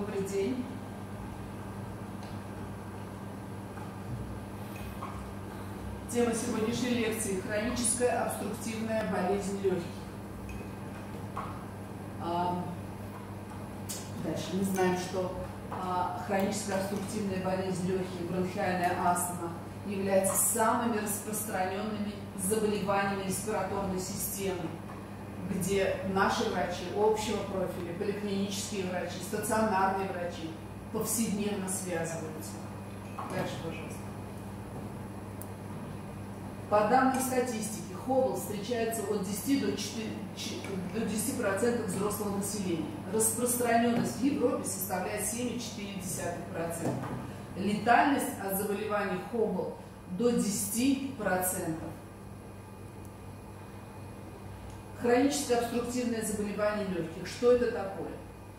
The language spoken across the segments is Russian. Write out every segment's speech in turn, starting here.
Добрый день. Тема сегодняшней лекции – хроническая обструктивная болезнь легких. А, дальше мы знаем, что а, хроническая обструктивная болезнь легких, бронхиальная астма является самыми распространенными заболеваниями респираторной системы, где наши врачи общего профиля, поликлинические врачи, стационарные врачи повседневно связываются. Дальше, пожалуйста. По данным статистики, Хоббл встречается от 10 до 4, до 10% взрослого населения. Распространенность в Европе составляет 7,4%. Летальность от заболеваний Хоббл до 10%. Хроническое обструктивное заболевание легких. Что это такое?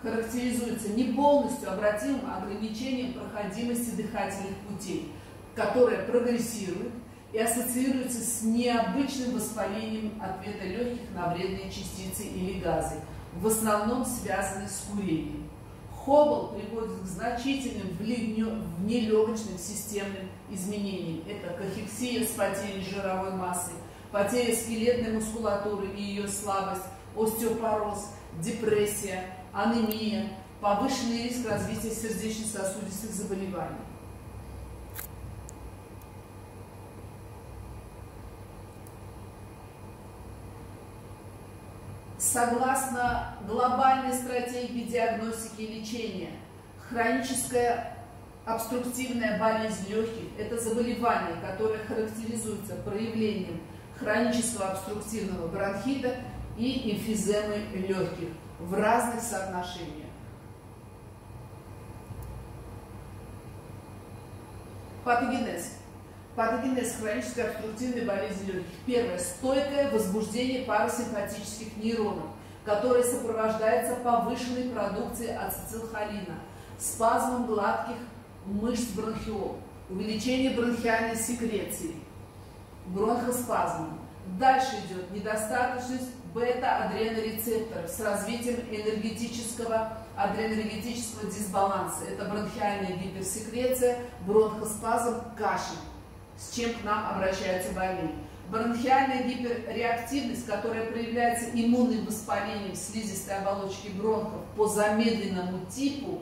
Характеризуется не полностью обратимым ограничением проходимости дыхательных путей, которое прогрессирует и ассоциируется с необычным воспалением ответа легких на вредные частицы или газы, в основном связанные с курением. Хоббл приводит к значительным внелегочным системным изменениям. Это кахексия с потерей жировой массы, потеря скелетной мускулатуры и ее слабость, остеопороз, депрессия, анемия, повышенный риск развития сердечно-сосудистых заболеваний. Согласно глобальной стратегии диагностики и лечения, хроническая обструктивная болезнь легких – это заболевание, которое характеризуется проявлением хронического обструктивного бронхита и эмфиземы легких в разных соотношениях. Патогенез. Патогенез хронической обструктивной болезни легких. Первое. Стойкое возбуждение парасимпатических нейронов, которое сопровождается повышенной продукцией ацетилхолина, спазмом гладких мышц бронхиол, увеличение бронхиальной секреции, бронхоспазмом. Дальше идет недостаточность бета-адренорецепторов с развитием энергетического адренорегетического дисбаланса. Это бронхиальная гиперсекреция, бронхоспазм, кашель с чем к нам обращаются больные. Бронхиальная гиперреактивность, которая проявляется иммунным воспалением слизистой оболочки бронхов по замедленному типу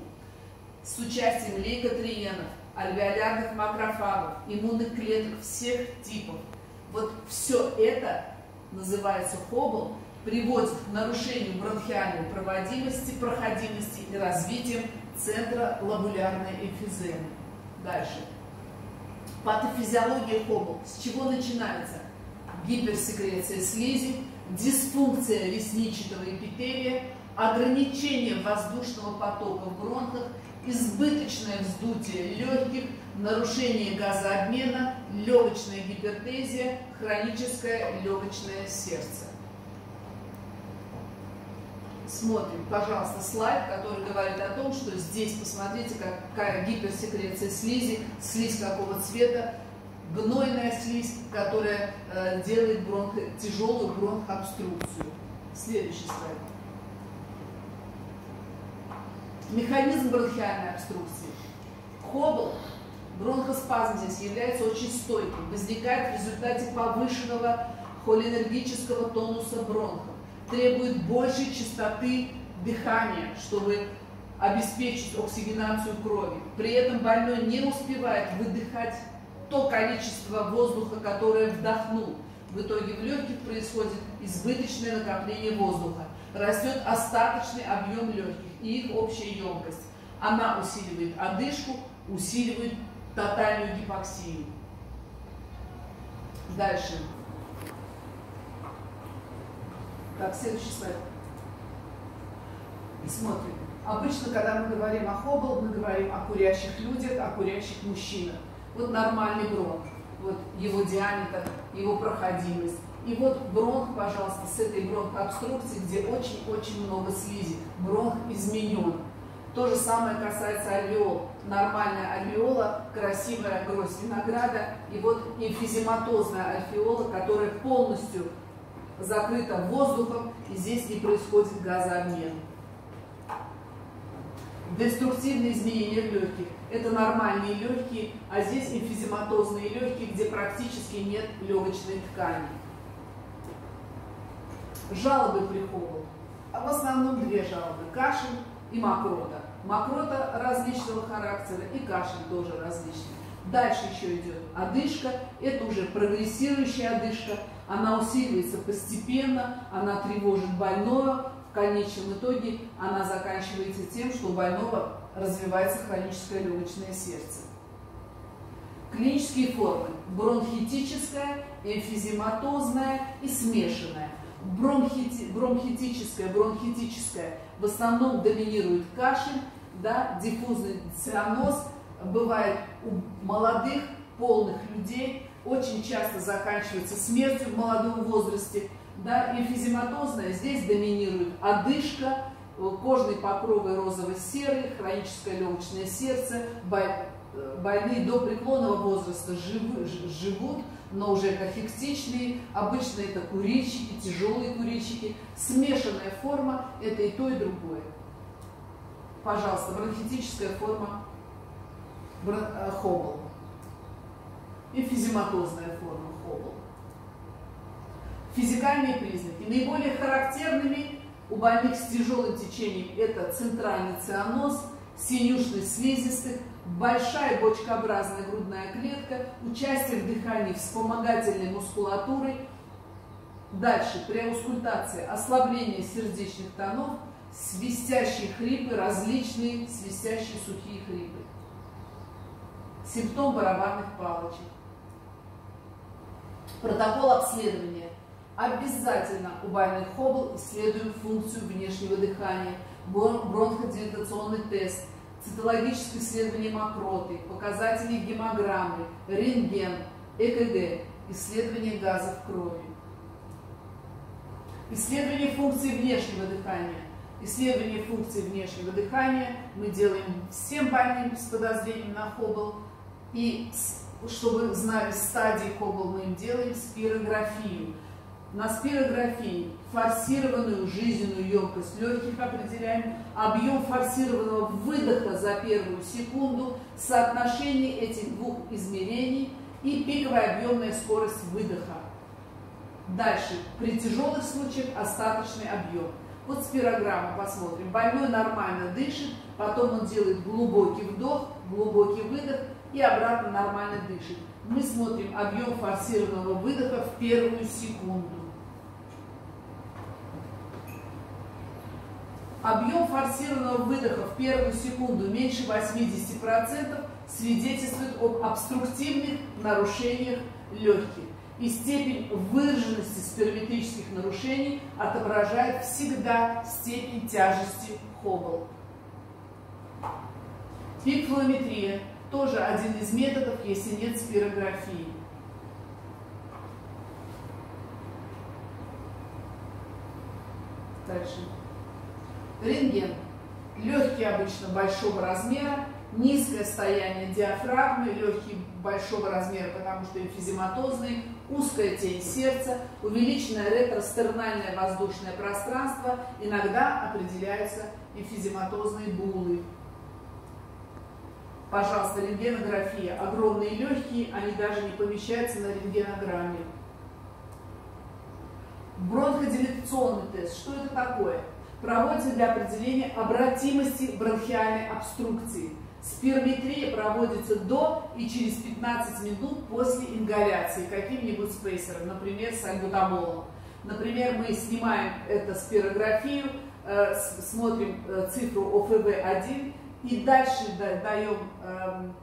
с участием лейкотриенов, альвеолярных макрофагов, иммунных клеток всех типов. Вот все это называется хоббл, приводит к нарушению бронхиальной проводимости, проходимости и развитием центра лабулярной эмфиземы. Дальше. Патофизиология Хоббл. С чего начинается? Гиперсекреция слизи, дисфункция ресничного эпителия, ограничение воздушного потока в бронхах, избыточное вздутие легких, нарушение газообмена, легочная гипертезия, хроническое легочное сердце смотрим, пожалуйста, слайд, который говорит о том, что здесь, посмотрите, какая гиперсекреция слизи, слизь какого цвета, гнойная слизь, которая э, делает бронхо, тяжелую бронхообструкцию. Следующий слайд. Механизм бронхиальной обструкции. Хоббл, бронхоспазм здесь является очень стойким, возникает в результате повышенного холинергического тонуса бронха требует большей частоты дыхания, чтобы обеспечить оксигенацию крови. При этом больной не успевает выдыхать то количество воздуха, которое вдохнул. В итоге в легких происходит избыточное накопление воздуха. Растет остаточный объем легких и их общая емкость. Она усиливает одышку, усиливает тотальную гипоксию. Дальше. Так, следующий слайд. Смотрим. Обычно, когда мы говорим о Хоббл, мы говорим о курящих людях, о курящих мужчинах. Вот нормальный бронх, вот его диаметр, его проходимость. И вот бронх, пожалуйста, с этой бронхообструкцией, где очень-очень много слизи. Бронх изменен. То же самое касается альвеол. Нормальная альвеола, красивая гроздь винограда. И вот эмфизематозная альвеола, которая полностью закрыто воздухом, и здесь не происходит газообмен. Деструктивные изменения в легких – это нормальные легкие, а здесь эмфизематозные легкие, где практически нет легочной ткани. Жалобы при. А в основном две жалобы – кашель и мокрота. Мокрота различного характера и кашель тоже различный. Дальше еще идет одышка, это уже прогрессирующая одышка, она усиливается постепенно, она тревожит больного, в конечном итоге она заканчивается тем, что у больного развивается хроническое легочное сердце. Клинические формы – бронхитическая, эмфизематозная и смешанная. Бронхити, бронхитическая, бронхитическая в основном доминирует кашель, да, диффузный цианоз, бывает у молодых, полных людей, очень часто заканчивается смертью в молодом возрасте, да, эмфизематозная, здесь доминирует одышка, кожные покровы розово-серые, хроническое легочное сердце, больные до преклонного возраста живут, но уже кахектичные, обычно это курильщики, тяжелые курильщики. Смешанная форма – это и то, и другое. Пожалуйста, бронхитическая форма э, Хоббл и физематозная форма Хоббл. Физикальные признаки. Наиболее характерными у больных с тяжелым течением это центральный цианоз, синюшность слизистых, большая бочкообразная грудная клетка, участие в дыхании вспомогательной мускулатуры. Дальше, при аускультации, ослабление сердечных тонов, свистящие хрипы, различные свистящие сухие хрипы. Симптом барабанных палочек. Протокол обследования. Обязательно у больных Хоббл исследуем функцию внешнего дыхания, бронходилатационный тест, цитологическое исследование мокроты, показатели гемограммы, рентген, ЭКГ, исследование газов крови. Исследование функции внешнего дыхания. Исследование функции внешнего дыхания мы делаем всем больным с подозрением на Хоббл. И чтобы знали стадии Хоббл, мы им делаем спирографию. На спирографии форсированную жизненную емкость легких определяем, объем форсированного выдоха за первую секунду, соотношение этих двух измерений и пиковая объемная скорость выдоха. Дальше, при тяжелых случаях остаточный объем. Вот спирограмма посмотрим. Больной нормально дышит, потом он делает глубокий вдох, глубокий выдох и обратно нормально дышит. Мы смотрим объем форсированного выдоха в первую секунду. Объем форсированного выдоха в первую секунду меньше 80% свидетельствует об обструктивных нарушениях легких. И степень выраженности сперметрических нарушений отображает всегда степень тяжести Хоббл. Пикфлометрия тоже один из методов, если нет спирографии. Дальше. Рентген. Легкие обычно большого размера, низкое состояние диафрагмы, легкие большого размера, потому что эмфизематозные, узкая тень сердца, увеличенное ретростернальное воздушное пространство, иногда определяются эмфизематозные булы. Пожалуйста, рентгенография. Огромные легкие, они даже не помещаются на рентгенограмме. Бронходилатационный тест. Что это такое? Проводится для определения обратимости бронхиальной обструкции. Спирометрия проводится до и через 15 минут после ингаляции каким-нибудь спейсером, например, с альбутамолом. Например, мы снимаем эту спирографию, э, смотрим э, цифру ОФВ-1 и дальше даем эм,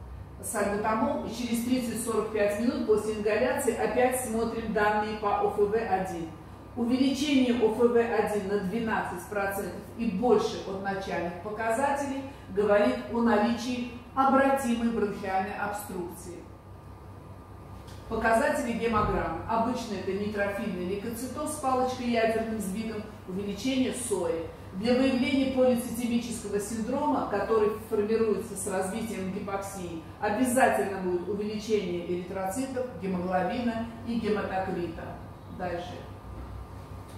сальбутамол, и через 30-45 минут после ингаляции опять смотрим данные по ОФВ-1. Увеличение ОФВ-1 на 12% и больше от начальных показателей говорит о наличии обратимой бронхиальной обструкции. Показатели гемограммы. Обычно это нейтрофильный лейкоцитоз с палочкой ядерным сдвигом, увеличение сои. Для выявления полицитемического синдрома, который формируется с развитием гипоксии, обязательно будет увеличение эритроцитов, гемоглобина и гематокрита. Дальше.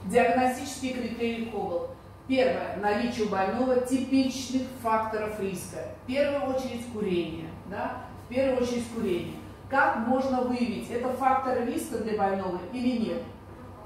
Диагностические критерии Хоббл. Первое. Наличие у больного типичных факторов риска. В первую очередь курение. Да? В первую очередь курение. Как можно выявить, это фактор риска для больного или нет?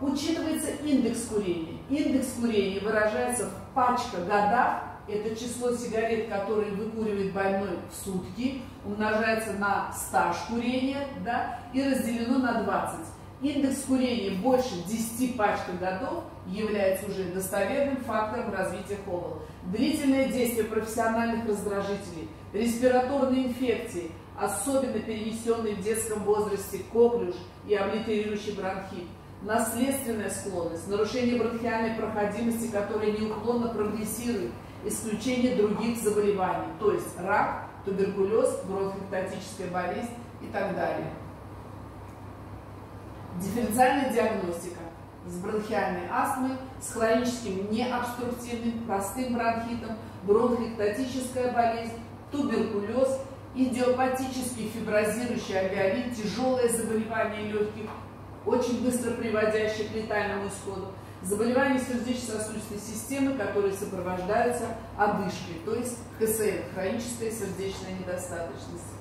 Учитывается индекс курения. Индекс курения выражается в пачка годах. Это число сигарет, которые выкуривает больной в сутки, умножается на стаж курения да, и разделено на 20. Индекс курения больше 10 пачек годов является уже достоверным фактором развития холода. Длительное действие профессиональных раздражителей, респираторные инфекции, особенно перенесенные в детском возрасте коклюш и облитерирующий бронхит, наследственная склонность, нарушение бронхиальной проходимости, которое неуклонно прогрессирует, исключение других заболеваний, то есть рак, туберкулез, бронхоэктатическая болезнь и так далее. Дифференциальная диагностика с бронхиальной астмой, с хроническим необструктивным простым бронхитом, бронхоэктатическая болезнь, туберкулез, идиопатический фиброзирующий альвеолит, тяжелое заболевание легких, очень быстро приводящее к летальному исходу, заболевания сердечно-сосудистой системы, которые сопровождаются одышкой, то есть ХСН, хроническая сердечная недостаточность.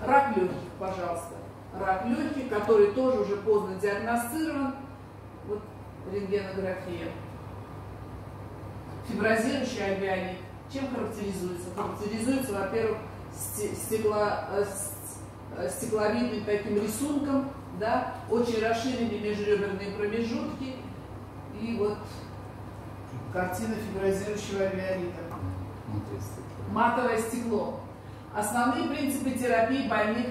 Рак легких, пожалуйста рак легких, который тоже уже поздно диагностирован, вот рентгенография. Фиброзирующий альвеолит. Чем характеризуется? Характеризуется, во-первых, стекло, э, э, стекловидным таким рисунком, да, очень расширенные межреберные промежутки и вот картина фиброзирующего альвеолита. Матовое стекло. Основные принципы терапии больных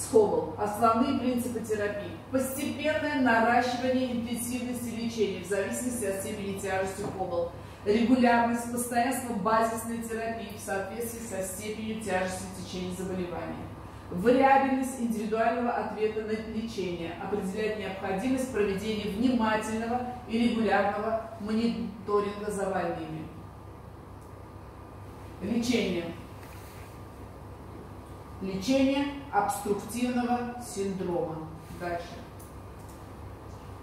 Скобл. Основные принципы терапии. Постепенное наращивание интенсивности лечения в зависимости от степени тяжести Хоббл. Регулярность, постоянство базисной терапии в соответствии со степенью тяжести течения заболевания. Вариабельность индивидуального ответа на лечение определяет необходимость проведения внимательного и регулярного мониторинга за больными. Лечение. Лечение обструктивного синдрома. Дальше.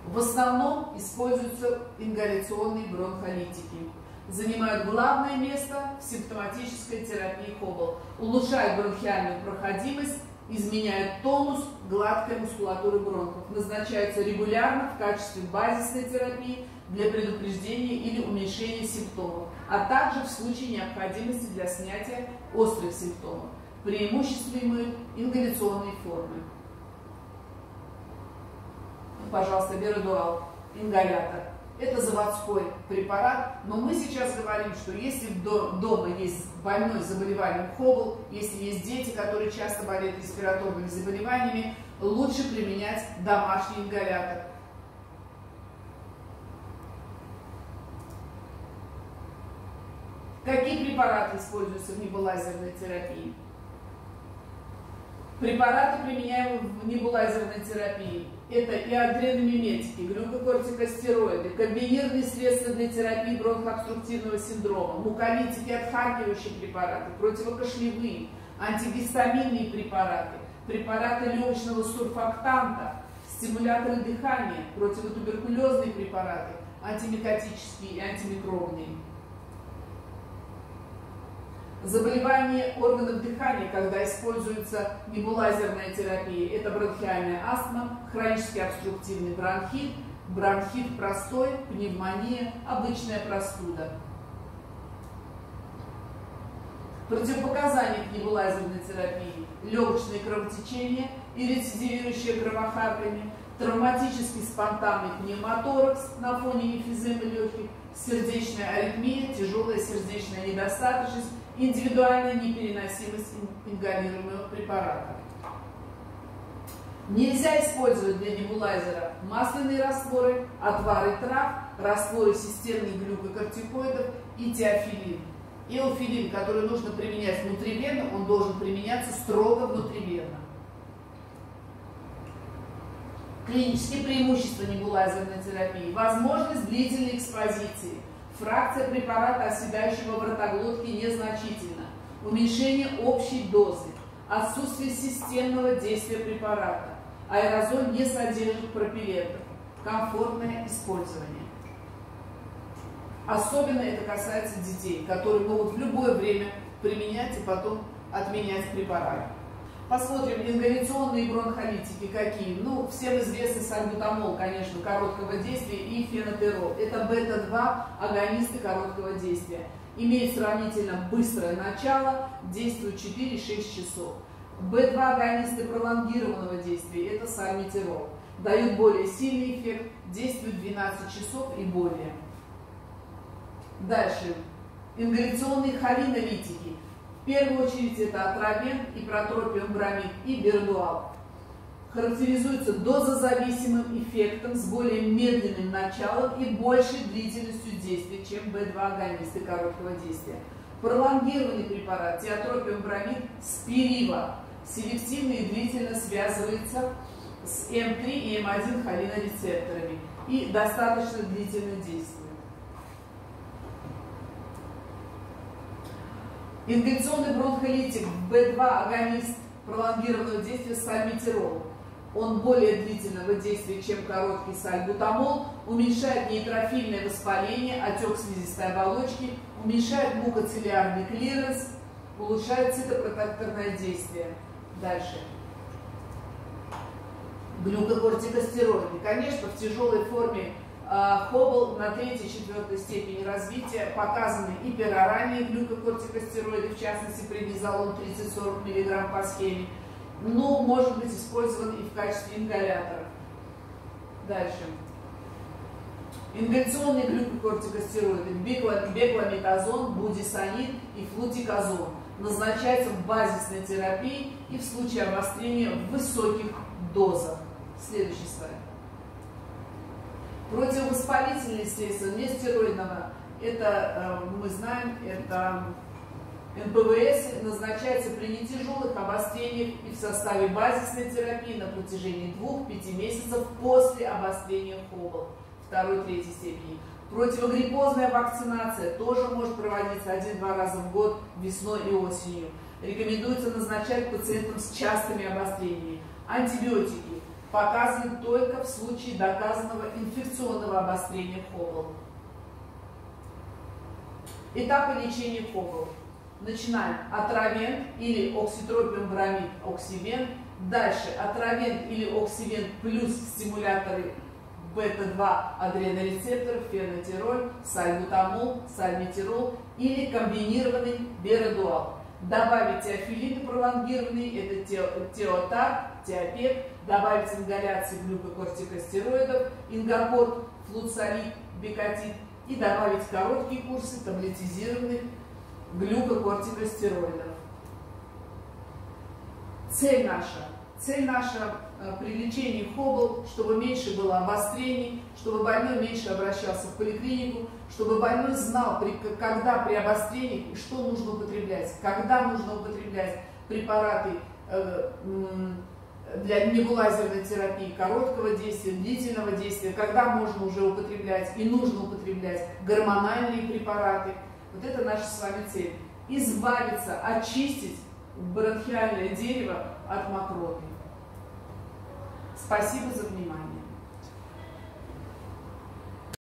В основном используются ингаляционные бронхолитики. Занимают главное место в симптоматической терапии Хоббл. Улучшают бронхиальную проходимость, изменяют тонус гладкой мускулатуры бронхов. Назначаются регулярно в качестве базисной терапии для предупреждения или уменьшения симптомов, а также в случае необходимости для снятия острых симптомов преимуществуемые ингаляционные формы. Пожалуйста, Берадуал, ингалятор. Это заводской препарат, но мы сейчас говорим, что если дома есть больной с заболеванием Хоббл, если есть дети, которые часто болеют респираторными заболеваниями, лучше применять домашний ингалятор. Какие препараты используются в небулайзерной терапии? Препараты, применяемые в небулайзерной терапии, это и адреномиметики, глюкокортикостероиды, комбинированные средства для терапии бронхообструктивного синдрома, муколитики, отхаркивающие препараты, противокашлевые, антигистаминные препараты, препараты легочного сурфактанта, стимуляторы дыхания, противотуберкулезные препараты, антимикотические и антимикробные. Заболевания органов дыхания, когда используется небулайзерная терапия, это бронхиальная астма, хронический обструктивный бронхит, бронхит простой, пневмония, обычная простуда. Противопоказания к небулайзерной терапии – легочные кровотечения и рецидивирующее кровохарканье, травматический спонтанный пневмоторакс на фоне эмфиземы легких, сердечная аритмия, тяжелая сердечная недостаточность, индивидуальная непереносимость ингалируемого препарата. Нельзя использовать для небулайзера масляные растворы, отвары трав, растворы системных глюкокортикоидов и теофилин. Иофилин, который нужно применять внутривенно, он должен применяться строго внутривенно. Клинические преимущества небулайзерной терапии. Возможность длительной экспозиции. Фракция препарата, оседающего в ротоглотке, незначительна. Уменьшение общей дозы. Отсутствие системного действия препарата. Аэрозоль не содержит пропилентов. комфортное использование. Особенно это касается детей, которые могут в любое время применять и потом отменять препарат. Посмотрим ингаляционные бронхолитики какие. Ну, всем известный сальбутамол, конечно, короткого действия и фенотерол. Это бета-2 агонисты короткого действия. Имеют сравнительно быстрое начало, действуют 4-6 часов. Б2 агонисты пролонгированного действия, это сальмитерол. Дают более сильный эффект, действуют 12 часов и более. Дальше. Ингаляционные холинолитики первую очередь это атропин, ипротропиум бромид и бердуал. Характеризуется дозозависимым эффектом с более медленным началом и большей длительностью действия, чем B2 агонисты короткого действия. Пролонгированный препарат тиотропиум бромид спирива селективно и длительно связывается с М3 и М1 холинорецепторами и достаточно длительно действует. Инфекционный бронхолитик B2 агонист пролонгированного действия сальмитерол. Он более длительного действия, чем короткий сальбутамол, уменьшает нейтрофильное воспаление, отек слизистой оболочки, уменьшает мукоцеллярный клиренс, улучшает цитопротекторное действие. Дальше. Глюкокортикостероиды. Конечно, в тяжелой форме Хоббл на третьей-четвертой степени развития показаны и пероральные глюкокортикостероиды, в частности преднизолон 30-40 мг по схеме, но может быть использован и в качестве ингалятора. Дальше. Ингаляционные глюкокортикостероиды бекламетазон, будисонид и флутиказон назначаются в базисной терапии и в случае обострения в высоких дозах. Следующий слайд. Противовоспалительные средства нестероидного, это э, мы знаем, это НПВС назначается при нетяжелых обострениях и в составе базисной терапии на протяжении 2-5 месяцев после обострения ХОБЛ второй-третьей степени. Противогриппозная вакцинация тоже может проводиться один-два раза в год весной и осенью. Рекомендуется назначать пациентам с частыми обострениями. Антибиотики показаны только в случае доказанного инфекционного обострения ХОБЛ. Этапы лечения ХОБЛ. Начинаем атравен или окситропиум бромид, оксивен. Дальше атравен или оксивен плюс стимуляторы бета-2 адренорецепторов, фенотироль, сальбутамол, сальметирол или комбинированный берадуал. Добавить теофилины пролонгированные, это теотар, теопек, добавить ингаляции глюкокортикостероидов, ингокорт, флуцолит, бикотит и добавить короткие курсы таблетизированных глюкокортикостероидов. Цель наша. Цель наша э, при лечении ХОБЛ, чтобы меньше было обострений, чтобы больной меньше обращался в поликлинику, чтобы больной знал, когда при обострении что нужно употреблять, когда нужно употреблять препараты э, для небулазерной терапии короткого действия, длительного действия, когда можно уже употреблять и нужно употреблять гормональные препараты. Вот это наша с вами цель. Избавиться, очистить бронхиальное дерево от мокроты. Спасибо за внимание.